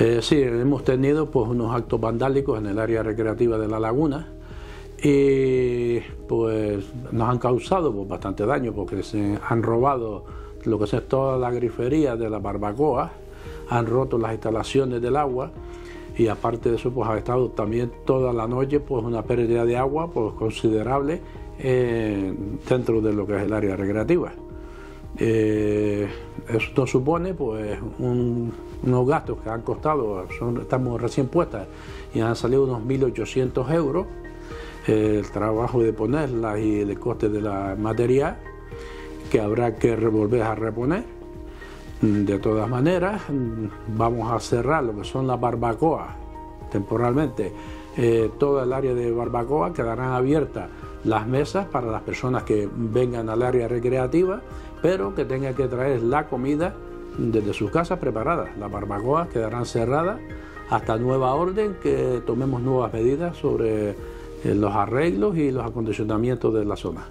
Eh, sí, hemos tenido pues unos actos vandálicos en el área recreativa de la laguna y pues nos han causado pues, bastante daño porque se han robado lo que es toda la grifería de la barbacoa, han roto las instalaciones del agua y aparte de eso pues ha estado también toda la noche pues una pérdida de agua pues considerable eh, dentro de lo que es el área recreativa. Eh, esto supone pues unos gastos que han costado, estamos recién puestas y han salido unos 1.800 euros, el trabajo de ponerlas y el coste de la material que habrá que volver a reponer. De todas maneras, vamos a cerrar lo que son las barbacoas temporalmente. Eh, el área de barbacoa quedarán abiertas las mesas para las personas que vengan al área recreativa pero que tenga que traer la comida desde sus casas preparada. Las barbacoas quedarán cerradas hasta nueva orden que tomemos nuevas medidas sobre eh, los arreglos y los acondicionamientos de la zona.